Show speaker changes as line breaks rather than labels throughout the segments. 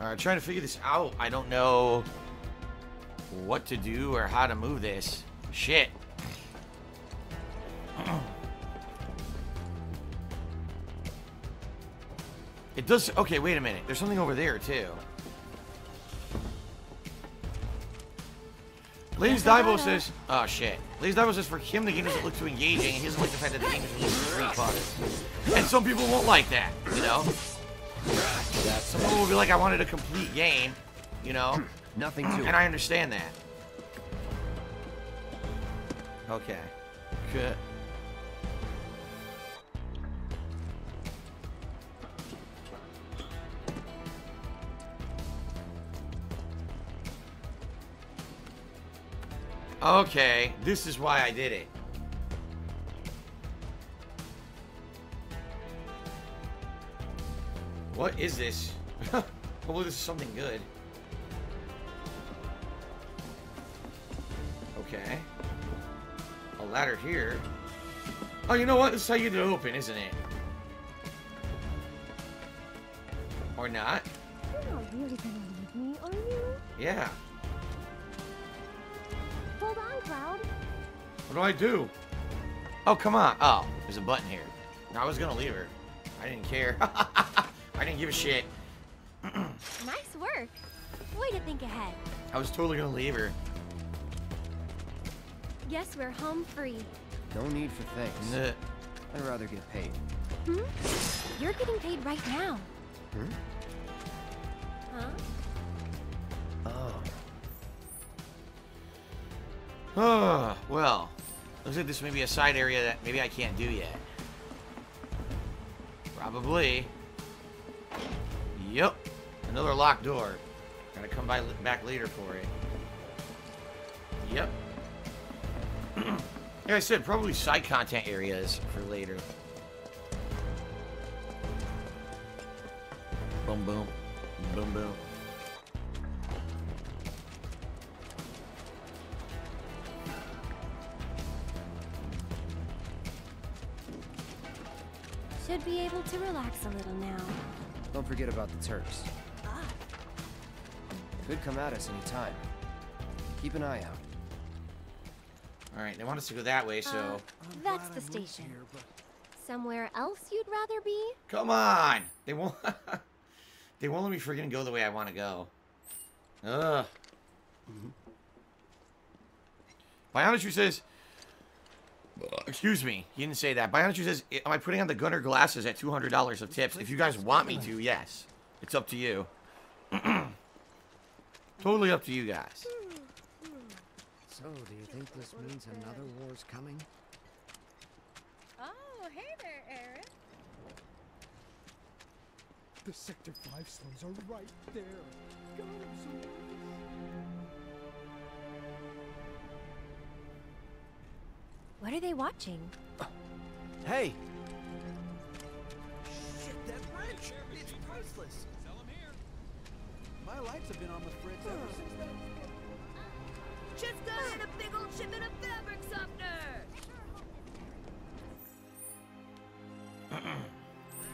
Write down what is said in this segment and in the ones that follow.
Alright, trying to figure this out. I don't know what to do or how to move this. Shit. It does... Okay, wait a minute. There's something over there, too. Ladies Divo says... Oh, shit. Ladies Divo says for him, the game doesn't look too engaging. He doesn't like the fact that the game is really parts. And some people won't like that, you know? Some people will be like, I wanted a complete game, you know?
Nothing to it.
And I understand that. Okay. Good. Okay, this is why I did it. What is this? Hopefully this is something good. Okay. A ladder here. Oh, you know what? This is how you get it open, isn't it? Or not?
You're really gonna leave me?
Yeah.
Hold on, Cloud.
What do I do? Oh, come on. Oh, there's a button here. No, I was gonna leave her. I didn't care. I didn't give a shit.
Nice work. Way to think ahead.
I was totally gonna leave her.
Guess we're home free.
No need for thanks.
Nuh.
I'd rather get paid.
Hmm? You're getting paid right now.
Hmm?
Huh?
Oh.
Oh, well. Looks like this may be a side area that maybe I can't do yet. Probably. Yep. Another locked door. Gotta come by back later for it. Yep. like I said, probably side content areas for later. Boom, boom. Boom, boom.
Should be able to relax a little now.
Don't forget about the Turks. Could come at us any time. Keep an eye out.
Alright, they want us to go that way, so...
Uh, that's the station. Somewhere else you'd rather be?
Come on! They won't... they won't let me freaking go the way I want to go. Ugh. Bionichu says... Excuse me, he didn't say that. Bionichu says, am I putting on the Gunnar glasses at $200 of tips? If you guys want me to, yes. It's up to you. totally up to you guys.
So, do you think this means another war's coming?
Oh, hey there, Aerith.
The Sector 5 slums are right there. God, I'm so.
What are they watching?
Hey!
Shit, that wrench! It's priceless! Sell them here! My lights have been on the fritz ever since that...
Just got in a big old shipment of fabric softener.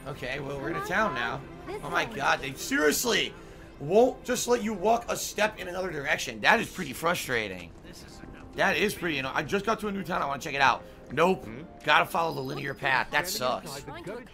Okay, well, we're in a town now. Oh my god, they seriously won't just let you walk a step in another direction. That is pretty frustrating. That is pretty, you know, I just got to a new town, I want to check it out. Nope, gotta follow the linear path, that sucks.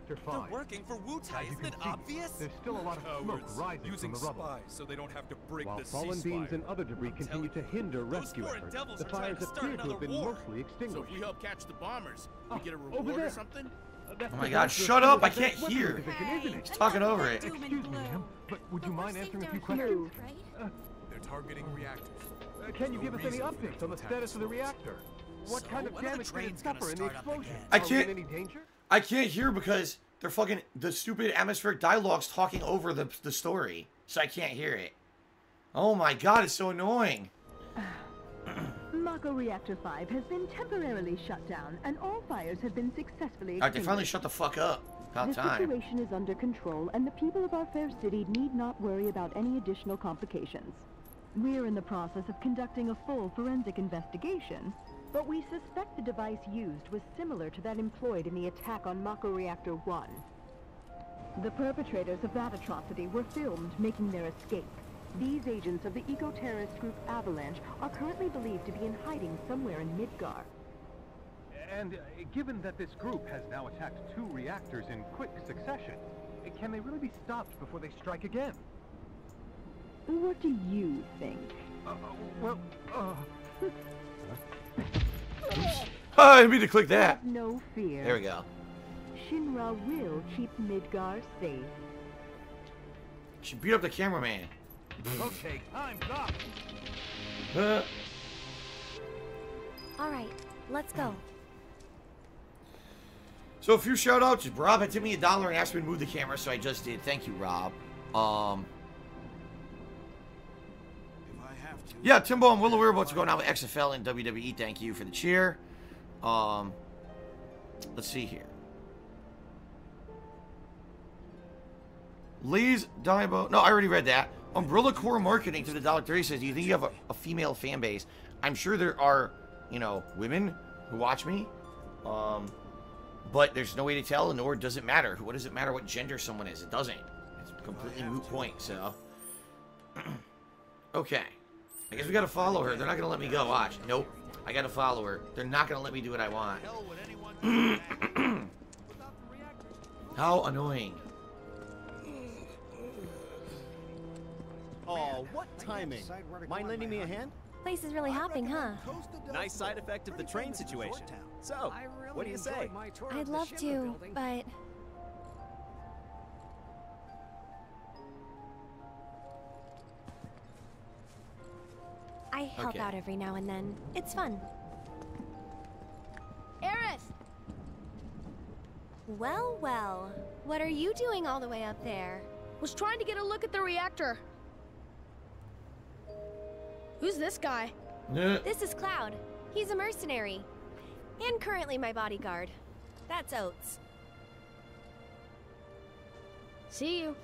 They're working for Wutai, isn't it obvious?
There's still a lot of smoke rising
using
from the rubble.
spies so they don't have to break
While
the
fallen
ceasefire.
beams and other debris continue to hinder rescue efforts, the fires appear to have been
war.
mostly
So
extinguished.
if we help catch the bombers, we get a reward
there.
or something?
Uh,
Oh my god, shut up, I can't hear.
division, isn't?
He's talking over it.
Excuse me, ma'am, but would you
But
mind answering a few questions?
Right?
They're targeting reactors.
Uh, can you
No
give us any
reason for them
updates on the status of the reactor? What
So,
kind of
when are the
damage did it
trains
suffer in the explosion?
again?
I
Are we in
can't-
any danger?
I can't hear because they're fucking the stupid atmospheric dialogues talking over the the story, so I can't hear it. Oh my god, it's so annoying.
Mako Reactor 5 has been temporarily shut down, and all fires have been successfully
Alright, they finally shut the fuck up. About
the
time.
situation is under control, and the people of our fair city need not worry about any additional complications. We're in the process of conducting a full forensic investigation, but we suspect the device used was similar to that employed in the attack on Mako Reactor 1. The perpetrators of that atrocity were filmed making their escape. These agents of the eco-terrorist group Avalanche are currently believed to be in hiding somewhere in Midgar.
And uh, given that this group has now attacked two reactors in quick succession, can they really be stopped before they strike again?
What do you think?
Uh, uh, well, uh...
Oh, I didn't mean to click that.
No fear.
There we go.
Shinra will keep Midgar safe.
She beat up the cameraman.
okay, time's up.
Uh,
All right, let's go.
so a few shout outs. Rob had tipped me a dollar and asked me to move the camera, so I just did. Thank you, Rob. Um, yeah, Timbo and Willow, we're about to go now with XFL and WWE. Thank you for the cheer. Um, let's see here. Lee's Dibo. No, I already read that. Umbrella Core Marketing to the Dollar 30 says, Do you think you have a, a female fan base? I'm sure there are, you know, women who watch me. Um, but there's no way to tell, nor does it matter. What does it matter what gender someone is? It doesn't. It's a completely moot point, so. okay. I guess we gotta follow her. They're not gonna let me go. Watch. Nope. I gotta follow her. They're not gonna let me do what I want.
Hell would anyone without the reactors?
How annoying.
Oh, what timing. Mind lending me a hand?
Place is really hopping, huh?
Nice side effect of the train situation. So, what do you say?
I'd love to, but I help
Okay.
out every now and then. It's fun.
Aerith!
Well, well. What are you doing all the way up there?
Was trying to get a look at the reactor. Who's this guy?
Uh,
This is Cloud. He's a mercenary. And currently my bodyguard. That's Oates.
See you.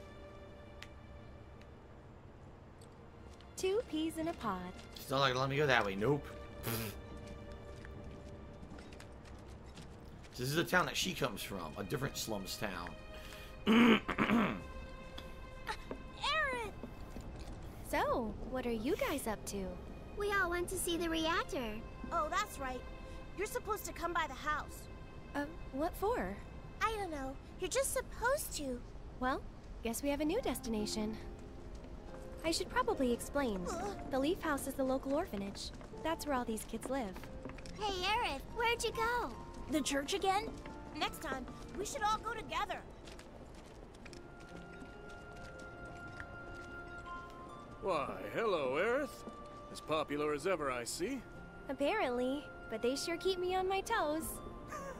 Two peas in a pod.
She's not gonna let me go that way. Nope. this is the town that she comes from. A different slums town.
Aerith! So, what are you guys up to?
We all went to see the reactor. Oh, that's right. You're supposed to come by the house.
Uh, what for?
I don't know. You're just supposed to.
Well, guess we have a new destination. I should probably explain. The Leaf House is the local orphanage. That's where all these kids live.
Hey, Aerith, where'd you go? The church again? Next time, we should all go together.
Why, hello, Aerith. As popular as ever, I see.
Apparently, but they sure keep me on my toes.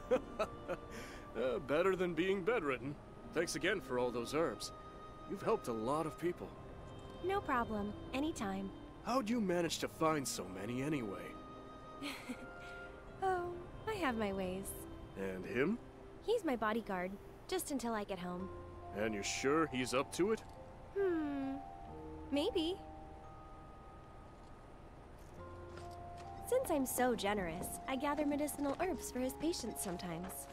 Uh, better than being bedridden. Thanks again for all those herbs. You've helped a lot of people.
No problem. Anytime.
How'd you manage to find so many anyway?
Oh, I have my ways.
And him?
He's my bodyguard, just until I get home.
And you're sure he's up to it?
Hmm. Maybe. Since I'm so generous, I gather medicinal herbs for his patients sometimes.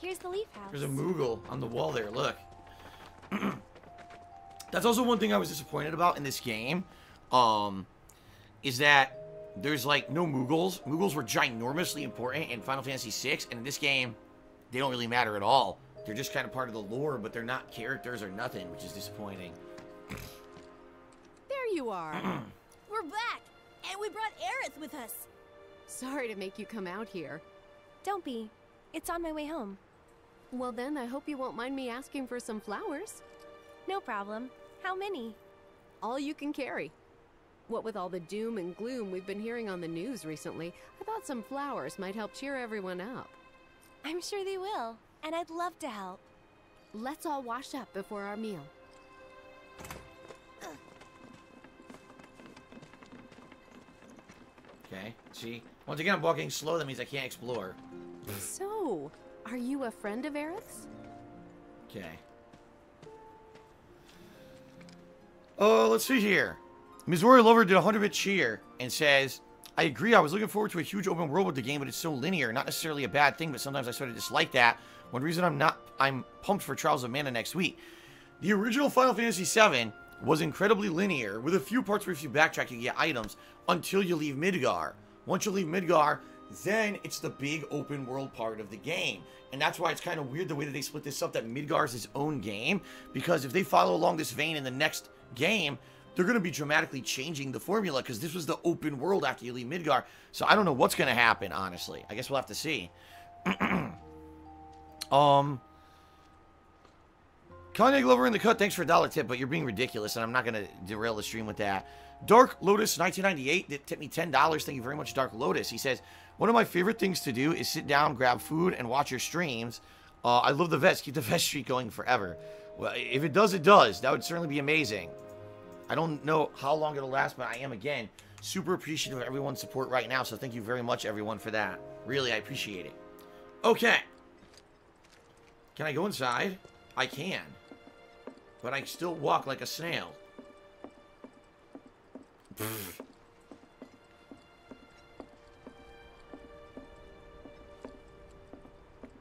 Here's the leaf house.
There's a Moogle on the wall there. Look. That's also one thing I was disappointed about in this game. Um, is that there's like no Moogles. Moogles were ginormously important in Final Fantasy VI, and in this game, they don't really matter at all. They're just kind of part of the lore, but they're not characters or nothing, which is disappointing.
There you are.
We're back, and we brought Aerith with us.
Sorry to make you come out here.
Don't be. It's on my way home.
Well, then, I hope you won't mind me asking for some flowers.
No problem. How many?
All you can carry. What with all the doom and gloom we've been hearing on the news recently, I thought some flowers might help cheer everyone up.
I'm sure they will, and I'd love to help.
Let's all wash up before our meal.
Okay, see? Once again, I'm walking slow. That means I can't explore.
So, are you a friend of Aerith's?
Okay. Oh, let's see here. Missouri Lover did a 100 bit cheer and says, I agree. I was looking forward to a huge open world with the game, but it's so linear. Not necessarily a bad thing, but sometimes I sort of dislike that. One reason I'm not, I'm pumped for Trials of Mana next week. The original Final Fantasy VII was incredibly linear, with a few parts where if you backtrack, you get items until you leave Midgar. Once you leave Midgar, then it's the big open world part of the game. And that's why it's kind of weird the way that they split this up, that Midgar is its own game. Because if they follow along this vein in the next game, they're going to be dramatically changing the formula because this was the open world after you leave Midgar. So I don't know what's going to happen, honestly. I guess we'll have to see. um, Kanye Glover in the cut, thanks for a dollar tip, but you're being ridiculous, and I'm not going to derail the stream with that. Dark Lotus 1998 that tipped me $10. Thank you very much, Dark Lotus. He says, One of my favorite things to do is sit down, grab food, and watch your streams. Uh, I love the vest. Keep the vest streak going forever. Well, if it does, it does. That would certainly be amazing. I don't know how long it'll last, but I am, again, super appreciative of everyone's support right now, so thank you very much, everyone, for that. Really, I appreciate it. Okay. Can I go inside? I can. But I still walk like a snail.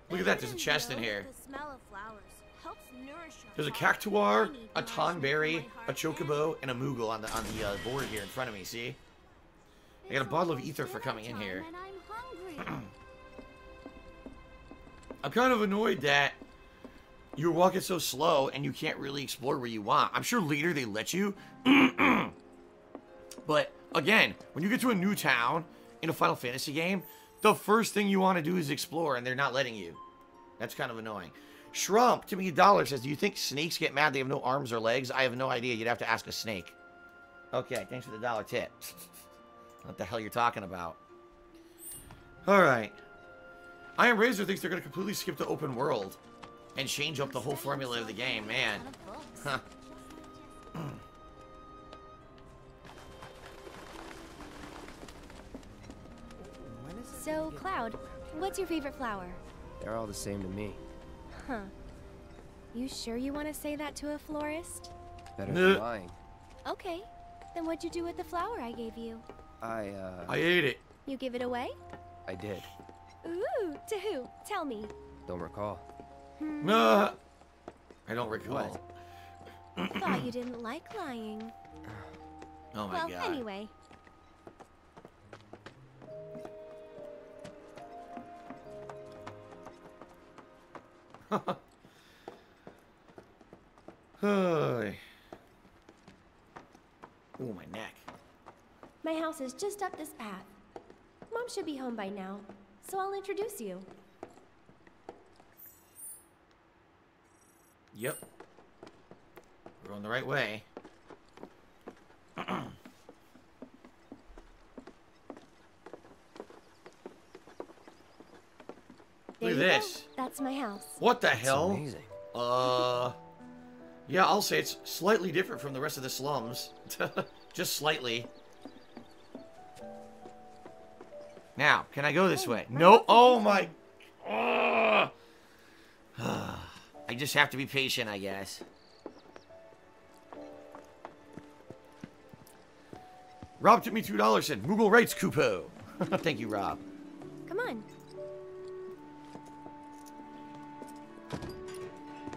Look at that, there's a chest in here. There's a cactuar, a tonberry, a chocobo, and a moogle on the on the uh, board here in front of me, see? I got a bottle of ether for coming in here. I'm kind of annoyed that you're walking so slow and you can't really explore where you want. I'm sure later they let you. but again, when you get to a new town in a Final Fantasy game, the first thing you want to do is explore and they're not letting you. That's kind of annoying. Shrump, to me a dollar, says, Do you think snakes get mad they have no arms or legs? I have no idea. You'd have to ask a snake. Okay, thanks for the dollar tip. what the hell you're talking about. Alright. I am Razor thinks they're going to completely skip the open world and change up the whole formula of the game, man. Huh.
So, Cloud, what's your favorite flower?
They're all the same to me.
Huh. You sure you want to say that to a florist?
Better than lying.
Okay. Then what'd you do with the flower I gave you?
I, uh...
I ate it.
You give it away?
I did.
Ooh, to who? Tell me.
Don't recall.
Hmm.
Uh, I don't recall.
I thought you didn't like lying.
Oh my
well,
god.
anyway.
Hey. Ooh, my neck.
My house is just up this path. Mom should be home by now, so I'll introduce you.
Yep. We're going the right way. Look
you
at
go.
this.
That's my house.
What the hell?
amazing.
Uh, yeah, I'll say it's slightly different from the rest of the slums. Just slightly. Now, can I go this way? No. Oh my. Ugh. I just have to be patient, I guess. Rob took me two dollars. Said Moogle rights Kupo. Thank you, Rob.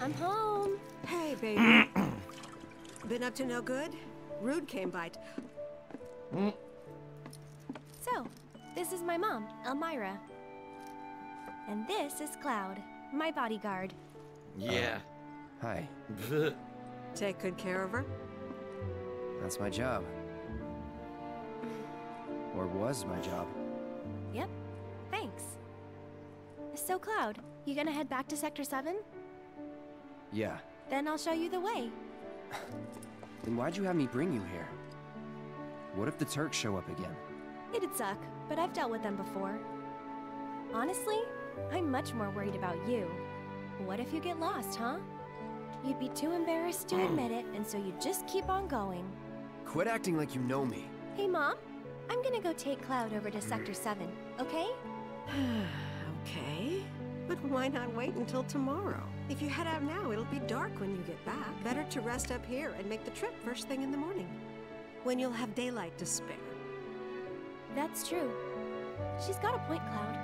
I'm home.
Hey, baby. Been up to no good? Rude came by. t-
So, this is my mom, Elmyra. And this is Cloud, my bodyguard.
Yeah.
Uh, hi.
Take good care of her?
That's my job. Or was my job.
Yep. Thanks. So, Cloud, you gonna head back to Sector 7?
Yeah.
Then I'll show you the way.
Then why'd you have me bring you here? What if the Turks show up again?
It'd suck, but I've dealt with them before. Honestly, I'm much more worried about you. What if you get lost, huh? You'd be too embarrassed to admit it, and so you'd just keep on going.
Quit acting like you know me.
Hey, Mom, I'm gonna go take Cloud over to mm. Sector 7, okay?
okay. But why not wait until tomorrow? If you head out now, it'll be dark when you get back. Better to rest up here and make the trip first thing in the morning. When you'll have daylight to spare.
That's true. She's got a point, Cloud.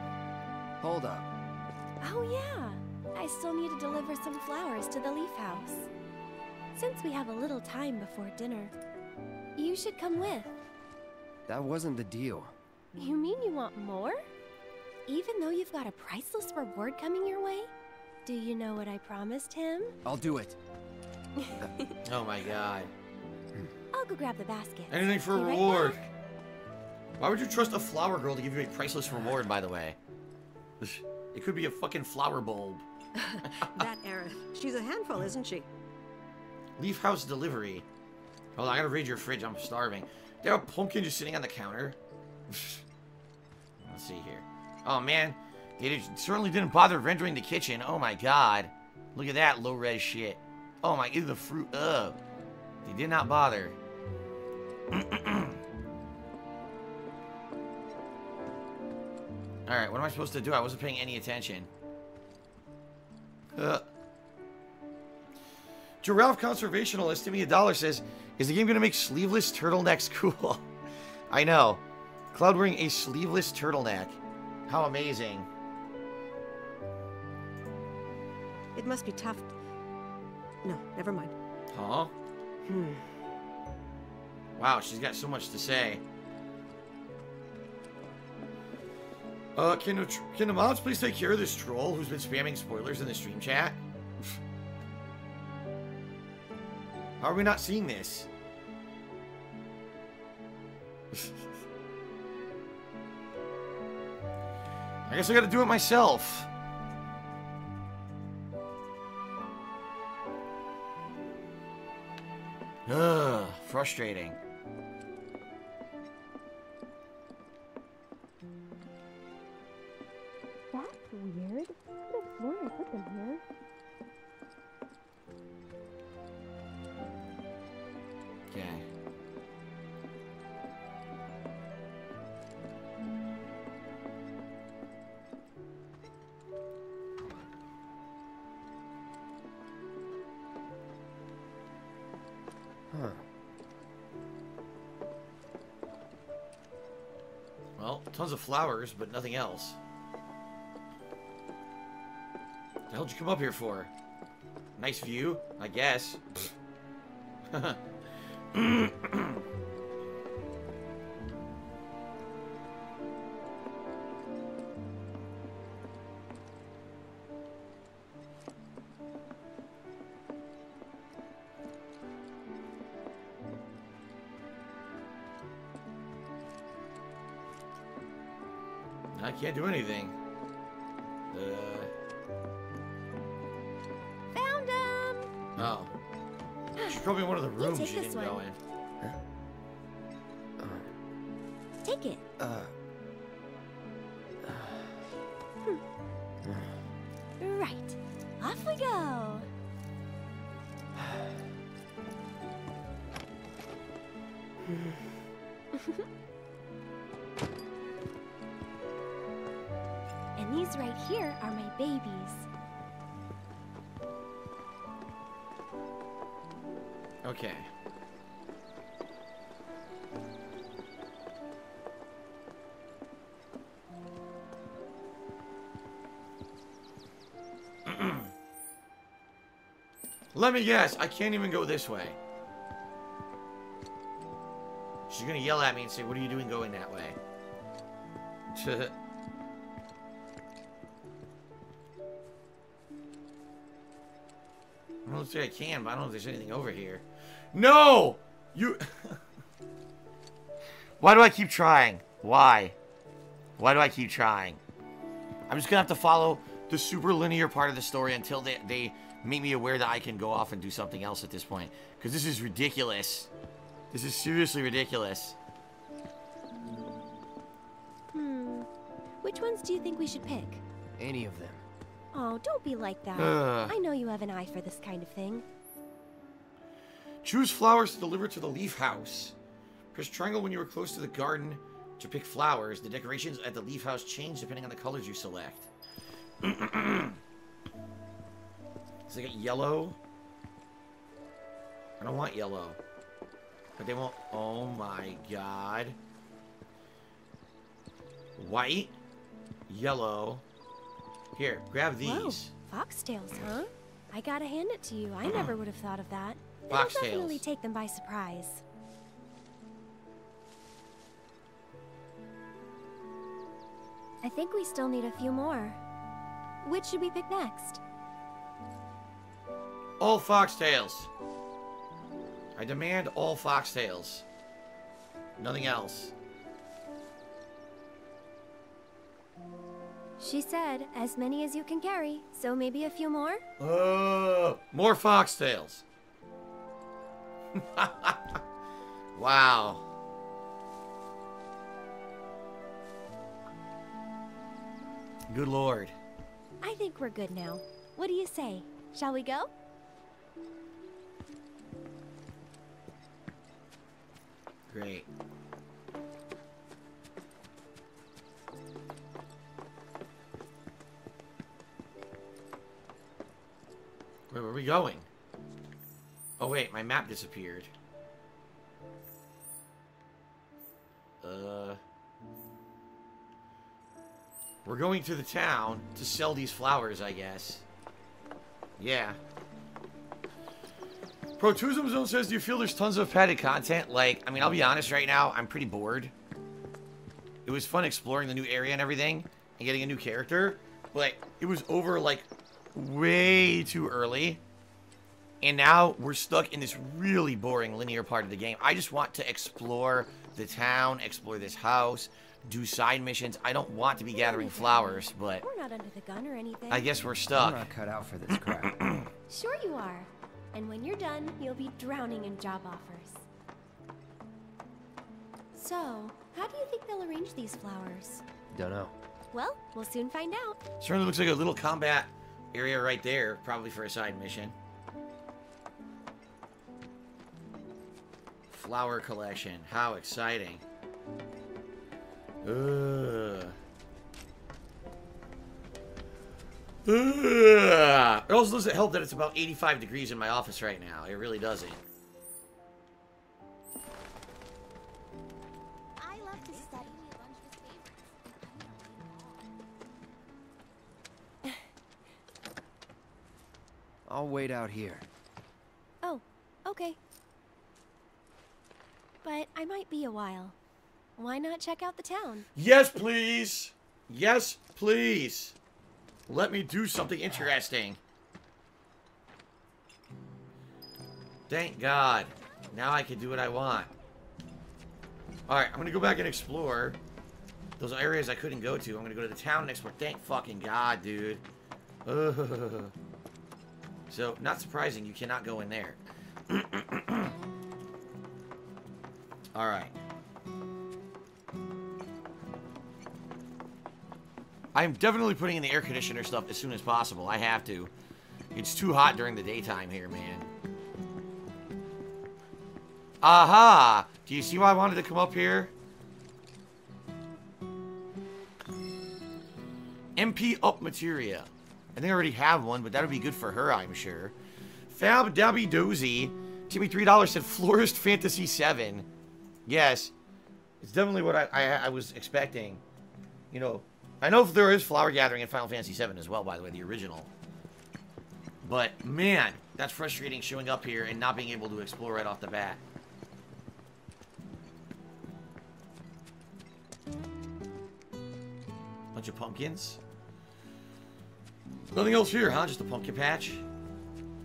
Hold up.
Oh, yeah. I still need to deliver some flowers to the Leaf House. Since we have a little time before dinner, you should come with.
That wasn't the deal.
You mean you want more? Even though you've got a priceless reward coming your way? Do you know what I promised him?
I'll do it.
Oh my god.
I'll go grab the basket.
Anything for a
Be right
reward. Why would you trust a flower girl to give you a priceless reward, by the way? It could be a fucking flower bulb.
that Aerith. She's a handful, isn't she?
Leaf house delivery. Hold on, I gotta raid your fridge. I'm starving. There are pumpkins just sitting on the counter. Let's see here. Oh man, did- certainly didn't bother rendering the kitchen. Oh my god, look at that low res shit. Oh my, the fruit. Ugh, they did not bother. All right, what am I supposed to do? I wasn't paying any attention. Uh. Giraffe Conservationalist, give me a dollar, says, Is the game going to make sleeveless turtlenecks cool? I know. Cloud wearing a sleeveless turtleneck. How amazing.
It must be tough. No, never mind.
Huh?
Hmm.
Wow, she's got so much to say. Uh, can the, can the mods please take care of this troll who's been spamming spoilers in the stream chat? How are we not seeing this? I guess I gotta do it myself. Ugh, frustrating. Of flowers, but nothing else. The hell did you come up here for? Nice view, I guess.
Take it.
Uh,
Right. Off we go. and these right here are my babies.
Okay. Let me guess, I can't even go this way. She's gonna yell at me and say, what are you doing going that way? I don't think I can, but I don't know if there's anything over here. No! You... Why do I keep trying? Why? Why do I keep trying? I'm just gonna have to follow the super linear part of the story until they, they make me aware that I can go off and do something else at this point. Because this is ridiculous. This is seriously ridiculous.
Hmm. Which ones do you think we should pick?
any of them.
Oh, don't be like that.
Ugh.
I know you have an eye for this kind of thing.
Choose flowers to deliver to the leaf house. Press triangle when you are close to the garden to pick flowers. The decorations at the leaf house change depending on the colors you select. so they got yellow. I don't want yellow. But they won't. Oh my god. White. Yellow. Here, grab these.
Whoa, foxtails, huh? I gotta hand it to you. I uh-huh. never would have thought of that. It'll
Foxtails.
definitely take them by surprise. I think we still need a few more. Which should we pick next?
All foxtails. I demand all foxtails. Nothing else.
She said, as many as you can carry, so maybe a few more?
Uh, more foxtails. wow. Good lord.
I think we're good now. What do you say? Shall we go?
Great. Where were we going? Oh wait, my map disappeared. Uh... We're going to the town to sell these flowers, I guess. Yeah. Protusum Zone says, do you feel there's tons of padded content? Like, I mean, I'll be honest right now, I'm pretty bored. It was fun exploring the new area and everything, and getting a new character, but it was over, like, way too early. And now we're stuck in this really boring linear part of the game. I just want to explore the town, explore this house, do side missions. I don't want to be gathering flowers, but
We're not under the gun or anything.
I guess we're stuck.
I'm not cut out for this crap.
Sure you are. And when you're done, you'll be drowning in job offers. So, how do you think they'll arrange these flowers?
Don't know.
Well, we'll soon find out.
Certainly looks like a little combat area right there, probably for a side mission. Flower collection. How exciting. Ugh. It also doesn't help that it's about 85 degrees in my office right now. It really doesn't.
I love to study.
I'll wait out here.
Oh, okay. But I might be a while. Why not check out the town?
Yes, please. Yes, please. Let me do something interesting. Thank God. Now I can do what I want. Alright, I'm gonna go back and explore those areas I couldn't go to. I'm gonna go to the town and explore. Thank fucking God, dude. Ugh. So, not surprising, you cannot go in there. Alright. I'm definitely putting in the air conditioner stuff as soon as possible. I have to. It's too hot during the daytime here, man. Aha! Do you see why I wanted to come up here? MP up materia. I think I already have one, but that'll be good for her, I'm sure. Fab Dabby Dozy. Timmy $3 said Florist Fantasy 7. Yes. It's definitely what I, I, I was expecting. You know, I know there is flower gathering in Final Fantasy 7 as well, by the way, the original. But, man, that's frustrating showing up here and not being able to explore right off the bat. Bunch of pumpkins. Nothing else here, huh? Just a pumpkin patch?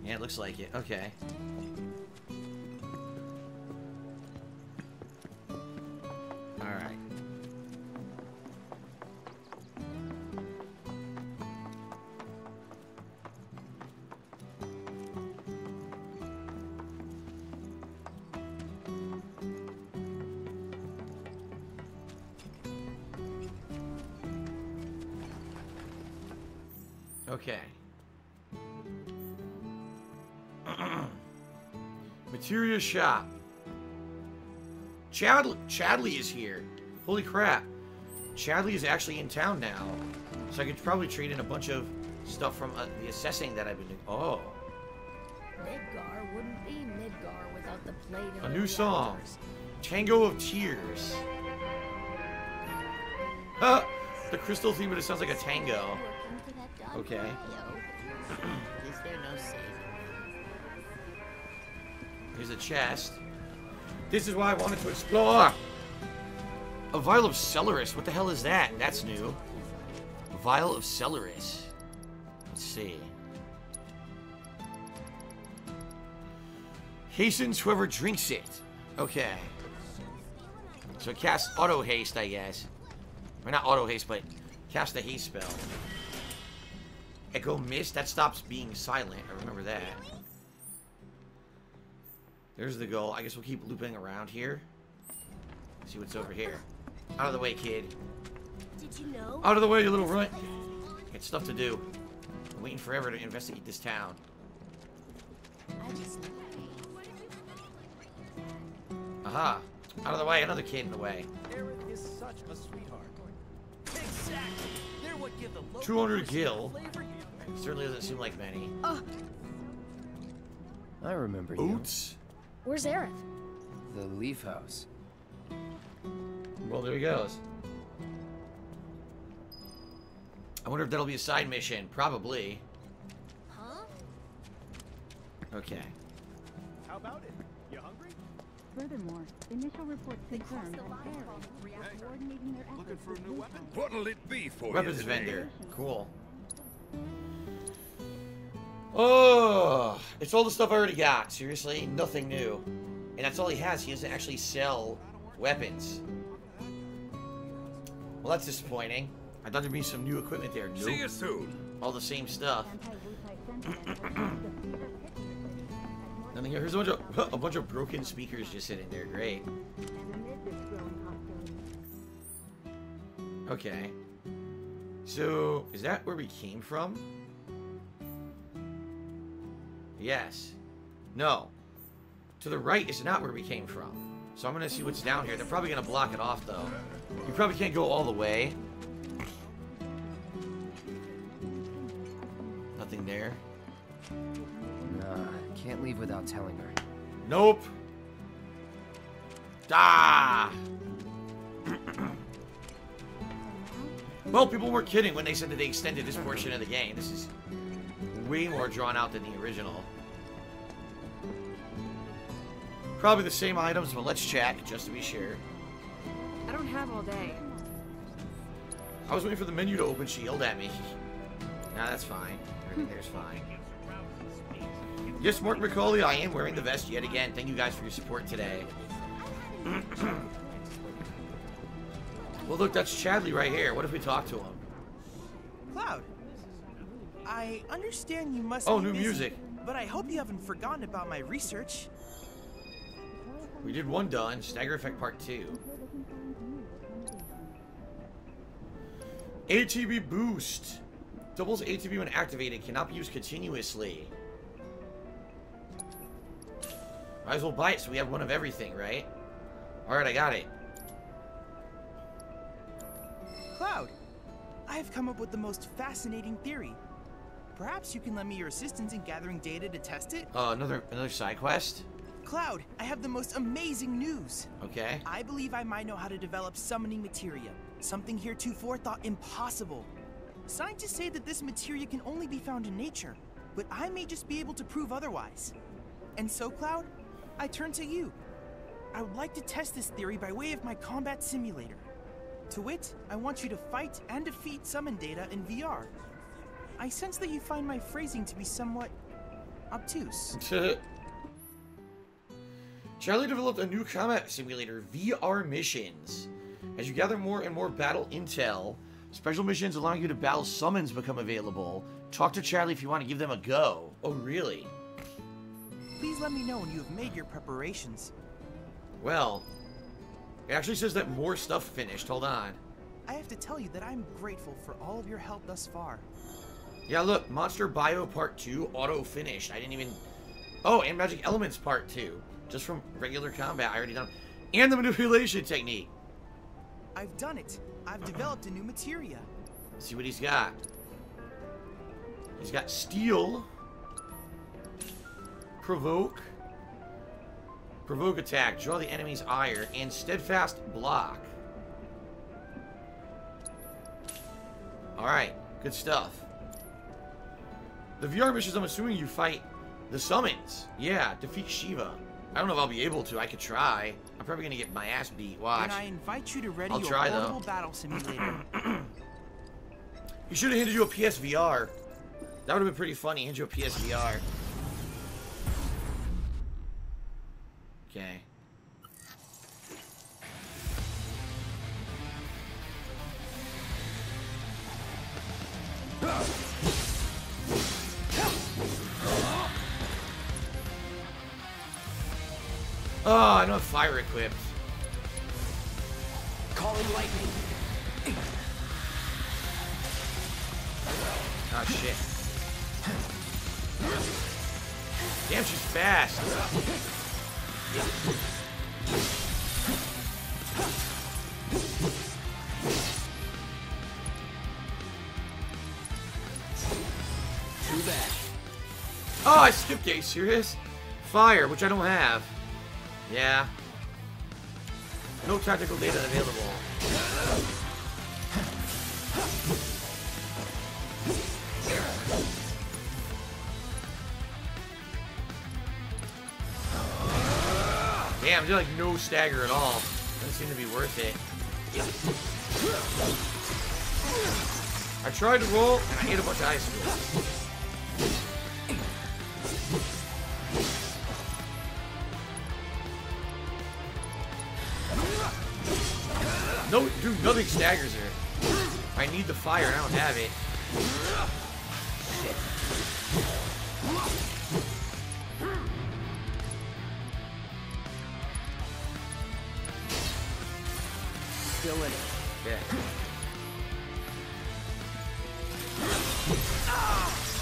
Yeah, it looks like it. Okay. Alright. Materia shop. Chad Chadley is here. Holy crap. Chadley is actually in town now. So I could probably trade in a bunch of stuff from uh, the assessing that I've been doing. Oh.
Midgar wouldn't be Midgar without the plate
A
the
new song. Tango of Tears. Huh. The crystal theme, but it sounds like a tango. Okay.
Is there no?
Here's a chest. This is why I wanted to explore. A vial of Celeris. What the hell is that? That's new. A vial of Celeris. Let's see. Hastens whoever drinks it. Okay. So cast auto haste, I guess. Or not auto haste, but cast the haste spell. Echo mist, that stops being silent. I remember that. There's the goal. I guess we'll keep looping around here. See what's over here. Out of the way, kid.
Did you know?
Out of the way, you little runt. Got stuff to do. I'm waiting forever to investigate this town. Aha. Out of the way, another kid in the way.
Aerith is such a sweetheart. Exactly. They're what give the
200 gil.
flavor.
Certainly doesn't seem like many.
Oh,
I remember you.
Boots?
Where's Aerith?
The Leaf House.
Well, there he goes. I wonder if that'll be a side mission. Probably.
Huh?
Okay.
How about it? You hungry?
Furthermore, initial reports confirm that Barry is coordinating their efforts
Looking for a new weapon?
What'll it be for
Weapons
you today?
vendor. Cool. Oh, it's all the stuff I already got. Seriously, nothing new. And that's all he has. He doesn't actually sell weapons. Well, that's disappointing. I thought there'd be some new equipment there. Nope.
See you soon.
All the same stuff. Nothing here. Here's a bunch of a bunch of broken speakers just sitting there. Great. Okay. So, is that where we came from? Yes. No. To the right is not where we came from. So I'm gonna see what's down here. They're probably gonna block it off though. You probably can't go all the way. Nothing there.
Nah, can't leave without telling her.
Nope. Ah! well, people were kidding when they said that they extended this portion of the game. This is way more drawn out than the original. Probably the same items, but let's check just to be sure.
I don't have all day.
I was waiting for the menu to open. She yelled at me. Nah, that's fine. Everything there's fine. Yes, Mark McCauley, I am wearing the vest yet again. Thank you guys for your support today. well, look, that's Chadley right here. What if we talk to him?
Cloud, I understand you must
Oh,
be
new
busy,
music.
But I hope you haven't forgotten about my research.
We did one done. Stagger Effect Part 2. ATB Boost. Doubles ATB when activated. Cannot be used continuously. Might as well buy it so we have one of everything, right? Alright, I got it.
Cloud, I have come up with the most fascinating theory. Perhaps you can lend me your assistance in gathering data to test it?
Uh, another another side quest.
Cloud, I have the most amazing news.
Okay.
I believe I might know how to develop summoning materia, something heretofore thought impossible. Scientists say that this materia can only be found in nature, but I may just be able to prove otherwise. And so, Cloud, I turn to you. I would like to test this theory by way of my combat simulator. To wit, I want you to fight and defeat summon data in VR. I sense that you find my phrasing to be somewhat obtuse.
Chadley developed a new combat simulator, VR Missions. As you gather more and more battle intel, special missions allowing you to battle summons become available. Talk to Chadley if you want to give them a go. Oh, really?
Please let me know when you have made your preparations.
Well, it actually says that more stuff finished. Hold on.
I have to tell you that I'm grateful for all of your help thus far.
Yeah, look, Monster Bio Part 2 auto finished. I didn't even. Oh, and Magic Elements Part 2. Just from regular combat. I already done. And the manipulation technique.
I've done it. I've developed a new materia.
Let's see what he's got. He's got Steal. Provoke. Provoke attack. Draw the enemy's ire. And Steadfast block. Alright. Good stuff. The VR missions, I'm assuming you fight the summons. Yeah, defeat Shiva. I don't know if I'll be able to. I could try. I'm probably gonna get my ass beat. Watch.
And I invite you to ready
I'll
your
try, though.
battle simulator.
You should have handed you a PSVR. That would have been pretty funny. Hand you a PSVR. Okay. Oh, I don't have fire equipped.
Calling lightning.
Oh shit. Damn, she's fast.
Too bad.
Oh, I skipped it. Serious? Fire, which I don't have. Yeah. No tactical data available. Damn, there's like no stagger at all. Doesn't seem to be worth it. I tried to roll, and I ate a bunch of ice No, nothing staggers her. I need the fire, I don't have it.
Still in it.
Yeah.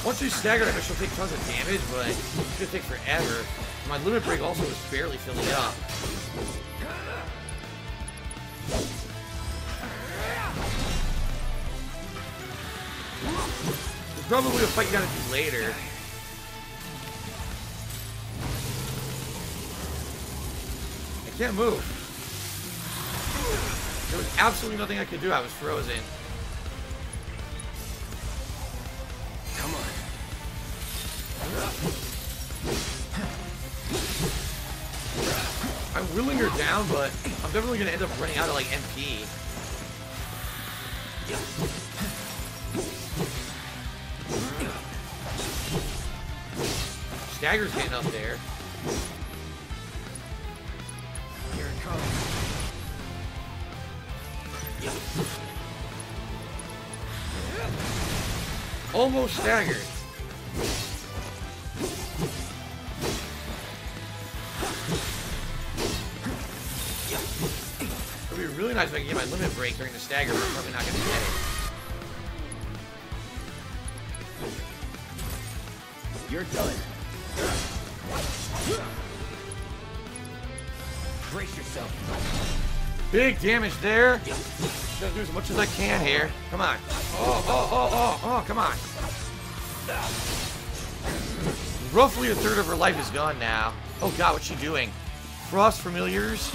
Once you stagger her, she'll take tons of damage, but it's gonna take forever. My limit break also is barely filling up. Probably a fight you gotta do later. I can't move. There was absolutely nothing I could do. I was frozen.
Come on.
I'm willing her down, but I'm definitely gonna end up running out of like MP. Stagger's getting up there.
Here it comes.
Almost staggered. It'd be really nice if I could get my limit break during the stagger, but I'm probably not gonna get it.
You're done. Yourself.
Big damage there. Gotta do as much as I can here. Come on. Oh, oh, oh, oh, oh, come on. Roughly a third of her life is gone now. Oh god, what's she doing? Frost familiars?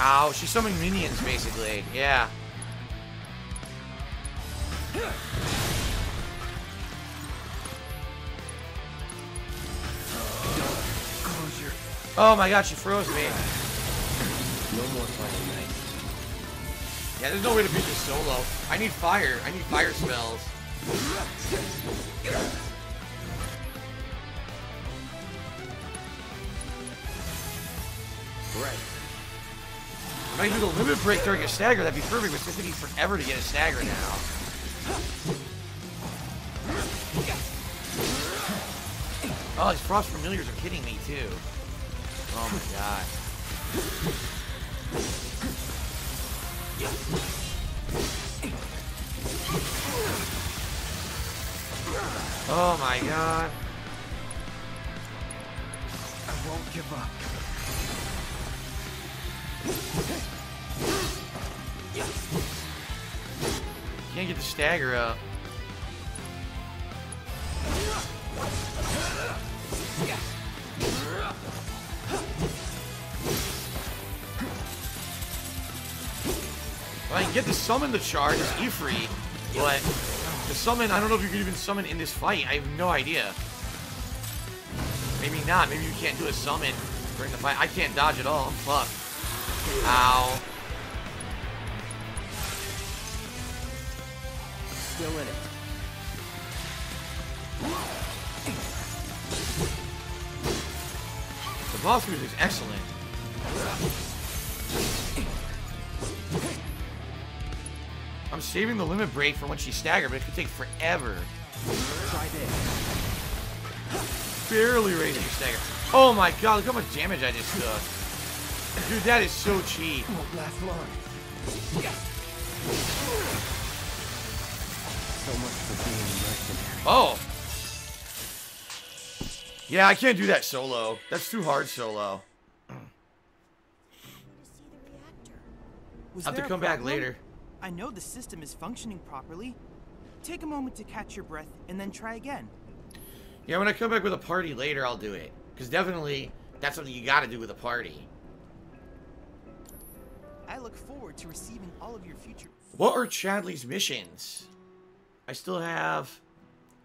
Ow, she's summoning minions, basically. Yeah. Oh my god, she froze me.
No more fighting night.
Yeah, there's no way to beat this solo. I need fire. I need fire spells.
Right.
If I do the limit break during a stagger, that'd be perfect, but it's gonna take forever to get a stagger now. Oh, these frost familiars are kidding me too. Oh my god. Oh my god.
I won't give up.
Can't get the stagger up. Well, I can get the summon the charge as Ifrit, but the summon, I don't know if you can even summon in this fight. I have no idea. Maybe not. Maybe you can't do a summon during the fight. I can't dodge at all. I'm fucked. Ow.
Still in it.
The boss music is excellent. I'm saving the limit break for when she staggered, but it could take forever.
Try this.
Barely raising your stagger. Oh my god, look how much damage I just took. Dude, that is so cheap.
Won't last long. So much for being mercenary.
Oh. Yeah, I can't do that solo. That's too hard solo. I'll have to come back later.
I know the system is functioning properly. Take a moment to catch your breath and then try again.
Yeah, when I come back with a party later, I'll do it. Because definitely, that's something you gotta do with a party.
I look forward to receiving all of your future.
What are Chadley's missions? I still have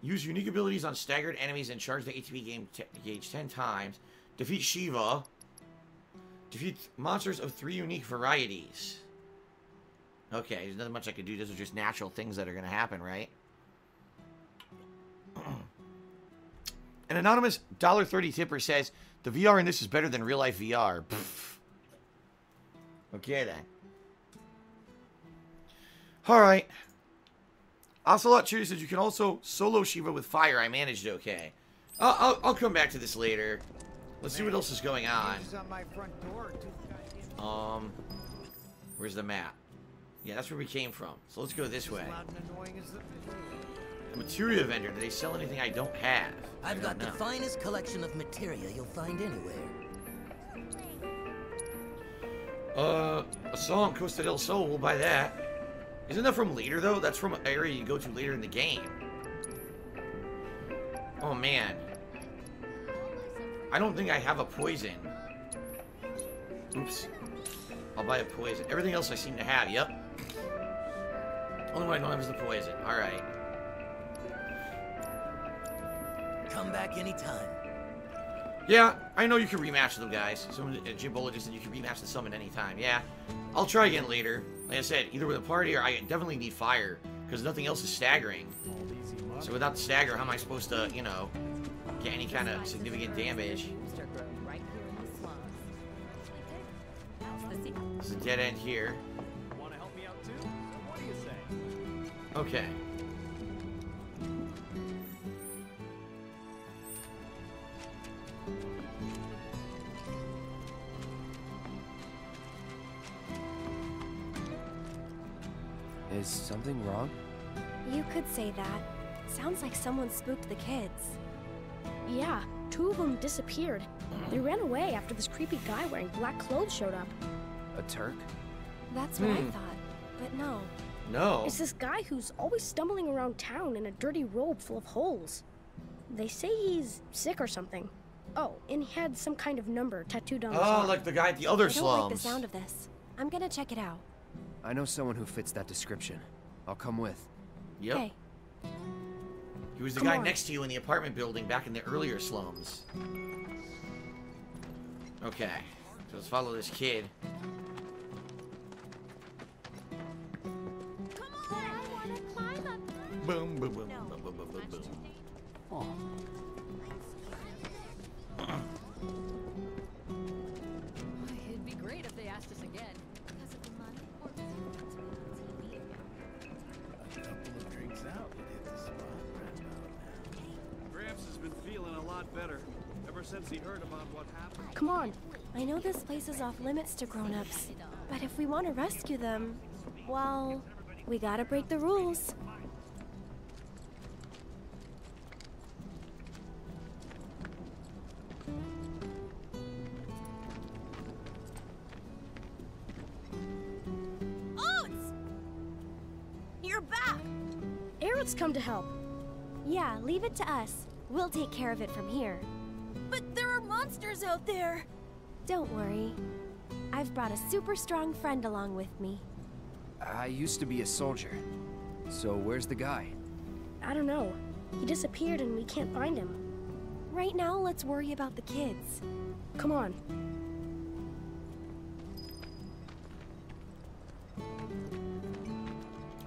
use unique abilities on staggered enemies and charge the ATB game gauge 10 times. Defeat Shiva. Defeat monsters of three unique varieties. Okay, there's nothing much I could do. Those are just natural things that are going to happen, right? An anonymous $1.30 tipper says, the VR in this is better than real life VR. Pfft. Okay, then. Alright. Ocelot Cheer says you can also solo Shiva with fire. I managed okay. I'll, I'll, I'll come back to this later. Let's see what else is going on. Um, where's the map? Yeah, that's where we came from. So let's go this way. The materia vendor. Do they sell anything I don't have? I
I've got
don't
the
know.
finest collection of materia you'll find anywhere.
Uh, a song, Costa del Sol. We'll buy that. Isn't that from later though? That's from an area you go to later in the game. Oh man. I don't think I have a poison. Oops. I'll buy a poison. Everything else I seem to have. Yep. Only one I don't have is the poison. All right.
Come back anytime.
Yeah, I know you can rematch them, guys. Someone, uh, Jim Bola just said you can rematch the summon anytime. Yeah, I'll try again later. Like I said, either with a party or I definitely need fire because nothing else is staggering. So without the stagger, how am I supposed to, you know, get any kind of significant damage? There's a dead end here. Okay.
Is something wrong?
You could say that. Sounds like someone spooked the kids.
Yeah, two of them disappeared. They ran away after this creepy guy wearing black clothes showed up.
A Turk?
That's what I
Hmm.
thought. But no.
No.
It's this guy who's always stumbling around town in a dirty robe full of holes. They say he's sick or something. Oh, and he had some kind of number tattooed on his
Oh, like the guy at the other
I don't like the sound of this. I'm gonna check it out.
I know someone who fits that description. I'll come with.
Yep.
Okay.
He was the
Come
guy
on.
next to you in the apartment building back in the earlier slums. Okay. So let's follow this kid. Boom, boom, boom, boom, boom, boom, boom, boom.
It'd be great if they asked us again.
A couple of drinks out would hit the spot right about now.
Gramps has been feeling a lot better ever since he heard about what happened.
Come on. I know this place is off limits to grown-ups, but if we want to rescue them, well, we gotta break the rules.
Aerith's come to help.
Yeah, leave it to us. We'll take care of it from here.
But there are monsters out there!
Don't worry. I've brought a super strong friend along with me.
I used to be a soldier. So where's the guy?
I don't know. He disappeared and we can't find him.
Right now, let's worry about the kids.
Come on.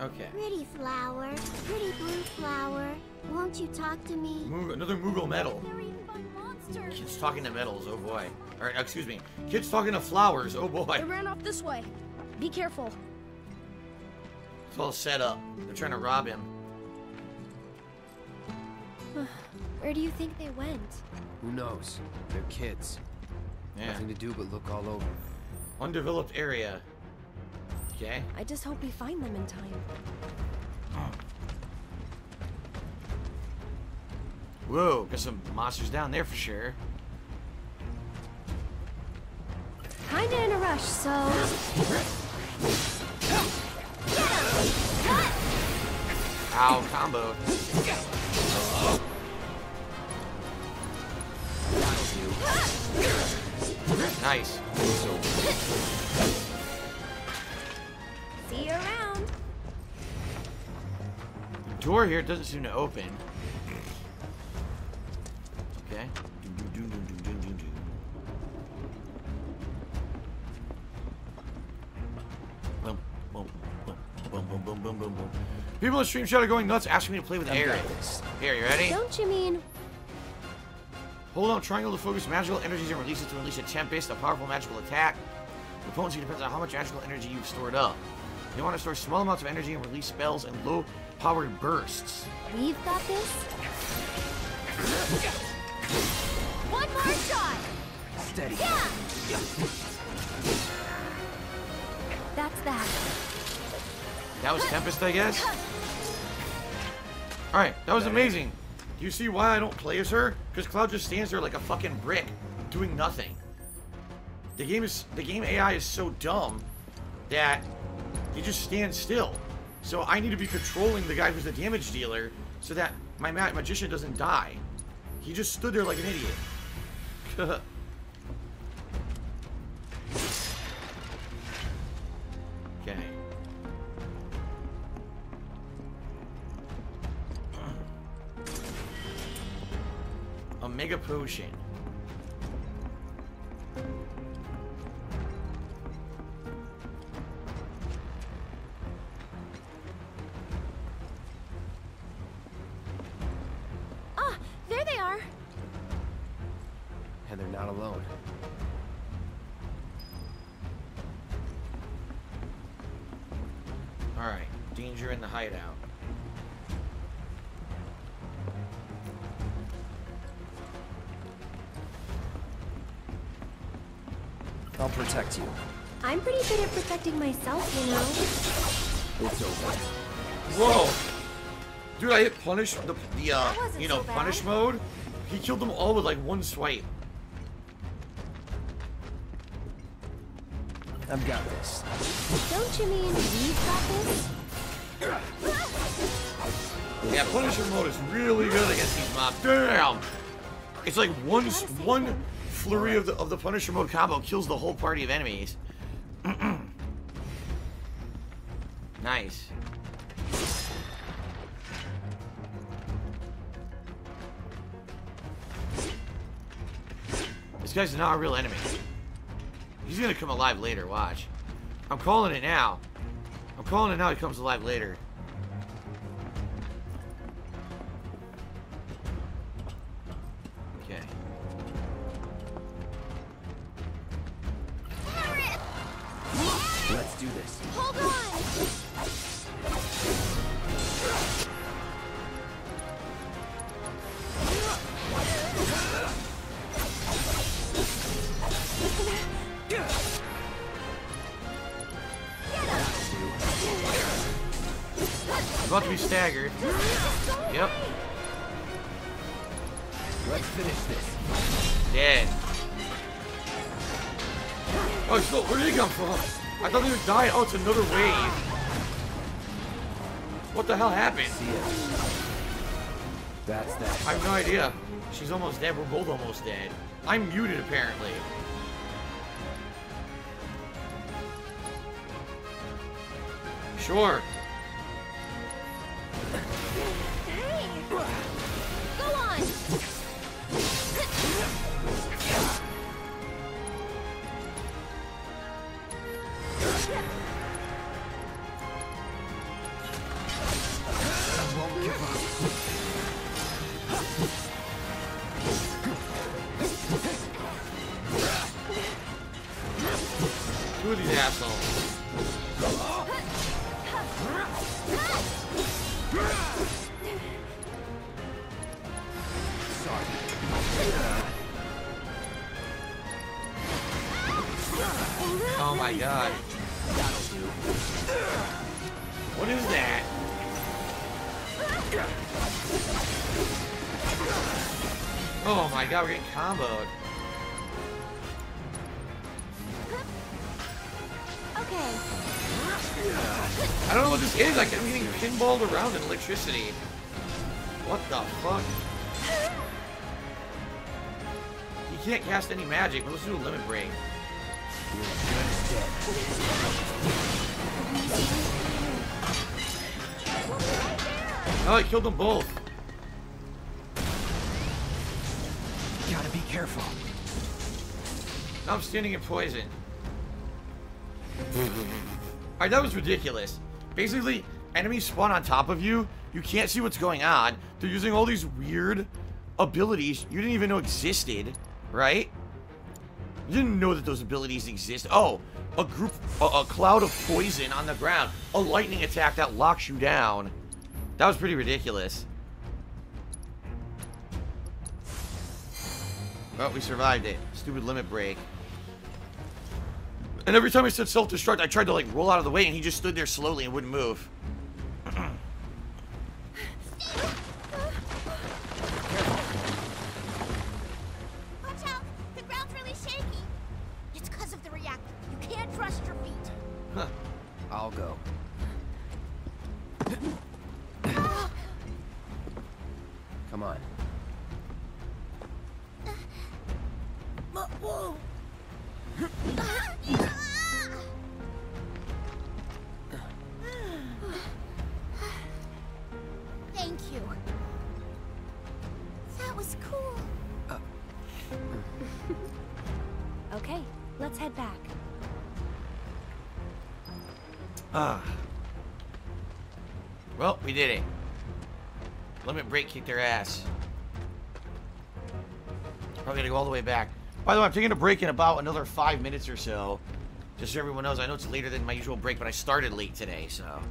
Okay.
Pretty flower, pretty blue flower. Won't you talk to me?
Moog- another Moogle medal. Kids talking to metals, oh boy. Or, excuse me. Kids talking to flowers, oh boy.
They ran off this way. Be careful.
It's all set up. They're trying to rob him.
Where do you think they went?
Who knows? They're kids.
Yeah.
Nothing to do but look all over.
Undeveloped area. Okay.
I just hope we find them in time.
Whoa, got some monsters down there for sure.
Kinda in a rush, so.
Ow, combo. Nice.
See
door here doesn't seem to open. Okay. Boom, boom, boom, boom, boom, boom, boom, boom, boom. People in Stream Chat are going nuts asking me to play with Aerith. Here, you ready?
Don't you mean
Hold on triangle to focus magical energies and release it to release a Tempest, a powerful magical attack. The potency depends on how much magical energy you've stored up. You want to store small amounts of energy and release spells in low-powered bursts.
we've got this? One more shot!
Steady.
Yeah! That's that.
That was Tempest, I guess? Alright, that was amazing. Do you see why I don't play as her? Because Cloud just stands there like a fucking brick, doing nothing. The game is the game AI is so dumb that he just stands still. So I need to be controlling the guy who's the damage dealer so that my ma magician doesn't die. He just stood there like an idiot. okay. A mega potion.
And they're not alone.
Alright, danger in the hideout.
I'll protect you.
I'm pretty good at protecting myself, you know.
It's over.
Whoa! Dude, I hit punish the the uh you know
so
punish mode. He killed them all with like one swipe.
I've got this.
Don't you mean we've got this?
Yeah, Punisher mode is really good against these mobs. Damn! It's like one one flurry of the of the Punisher mode combo kills the whole party of enemies. nice. This guy's not a real enemy. He's gonna come alive later, watch. I'm calling it now. I'm calling it now, he comes alive later. About to be staggered. Yep.
Let's finish this.
Dead. Oh, so where did he come from? I thought he was dying. Oh, it's another wave. What the hell happened?
That's that.
I have no idea. She's almost dead. We're both almost dead. I'm muted, apparently. Sure. Electricity. What the fuck? You can't cast any magic, but let's do a limit break. Oh, I killed them both.
Gotta be careful.
Now I'm standing in poison. Alright, that was ridiculous. Basically, enemies spawn on top of you. You can't see what's going on. They're using all these weird abilities you didn't even know existed, right? You didn't know that those abilities exist. Oh, a group, a, a cloud of poison on the ground. A lightning attack that locks you down. That was pretty ridiculous. Well, we survived it. Stupid limit break. And every time I said self-destruct, I tried to like roll out of the way and he just stood there slowly and wouldn't move. Limit break kick their ass. Probably gonna go all the way back. By the way, I'm taking a break in about another five minutes or so. Just so everyone knows, I know it's later than my usual break, but I started late today, so I'm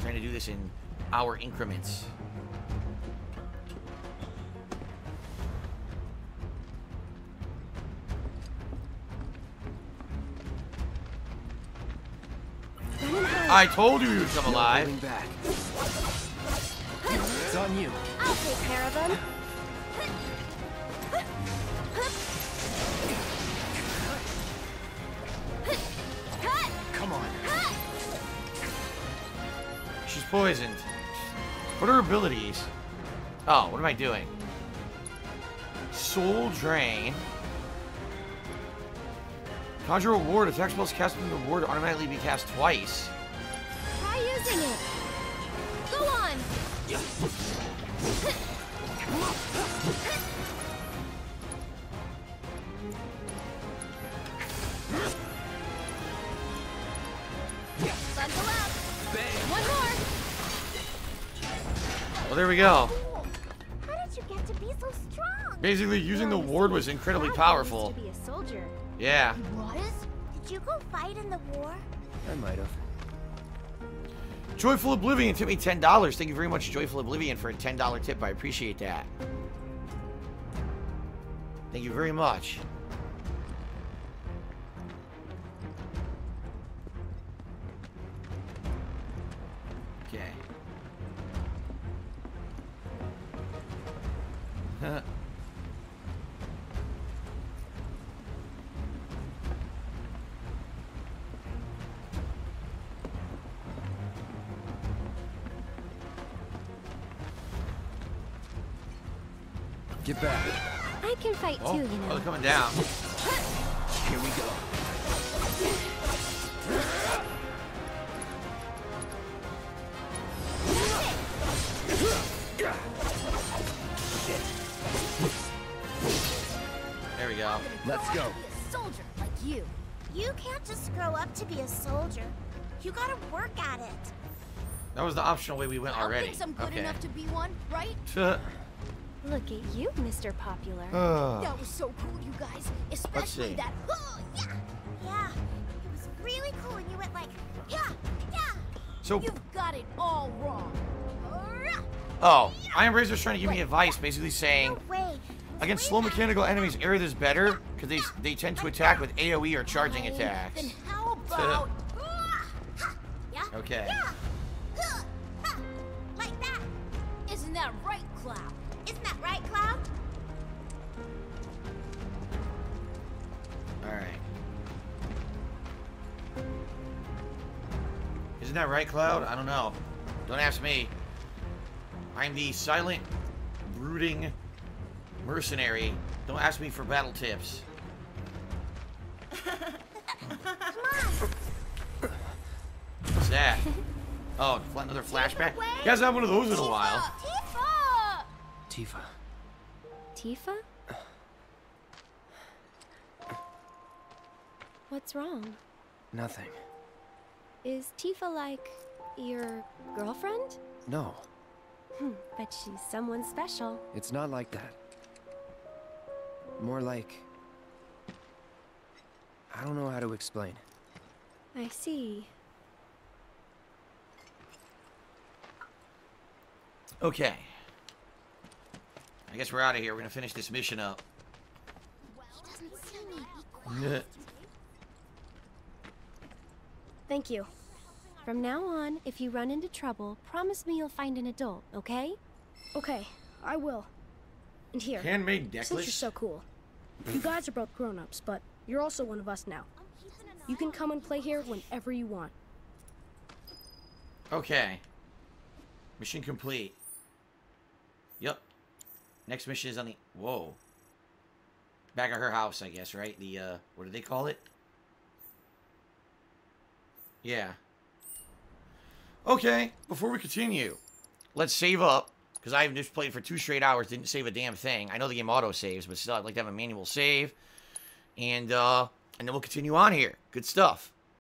trying to do this in hour increments. I told you you'd come alive.
I'll care of them.
Come on.
She's poisoned. What are her abilities? Oh, what am I doing? Soul Drain. Conjure a ward. Attack spells cast from the ward automatically be cast twice. We go.
How did you get to be so strong?
Basically, using the ward was incredibly powerful.
To be a soldier.
Yeah.
What? Did you go fight in the war?
I might have.
Joyful Oblivion tipped me $10. Thank you very much, Joyful Oblivion, for a $10 tip. I appreciate that. Thank you very much. Okay.
Get back.
I can fight
oh,
too, you
oh, oh,
know.
they're coming down.
Here we go.
There we go.
Let's go.
Be a soldier like you. You can't just grow up to be a soldier. You gotta work at it.
That was the optional way we went
Al
already.
thinks I'm good
okay.
enough to be one, right?
Look at you, Mr. Popular.
Uh.
That was so cool, you guys. Especially that. Oh, yeah. Yeah. It was really cool, and you went like, yeah, yeah.
So-
You've got it all wrong.
Oh, Iron Razor's trying to give me advice, basically saying, against slow mechanical enemies, Aerith is better, because they, they tend to attack with AoE or charging attacks.
Then how about...
Yeah?
Okay.
Like that.
Isn't that right?
Isn't that right, Cloud?
Alright. Isn't that right, Cloud? I don't know. Don't ask me. I'm the silent, brooding mercenary. Don't ask me for battle tips. What's that? Oh, another flashback? He hasn't had one of those in a while.
Tifa!
Tifa?
Tifa? What's wrong?
Nothing.
Is Tifa like your girlfriend?
No,
Hmm, but she's someone special.
it's not like that. More like... I don't know how to explain.
I see.
Okay. I guess we're out of here. We're gonna finish this mission up.
Thank you. From now on, if you run into trouble, promise me you'll find an adult, okay?
Okay, I will. And here,
Handmade
since you're so cool, you guys are both grown-ups, but you're also one of us now. You can come and play here whenever you want.
Okay. Mission complete. Next mission is on the... Whoa. Back at her house, I guess, right? The, uh... What do they call it? Yeah. Okay. Before we continue, let's save up. Because I've just played for two straight hours, didn't save a damn thing. I know the game auto-saves, but still, I'd like to have a manual save. And, uh... And then we'll continue on here. Good stuff.